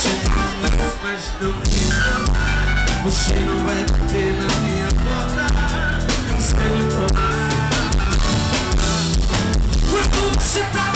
você nada mais do que não Você não vai bater na minha porta Cancele o Quando você tá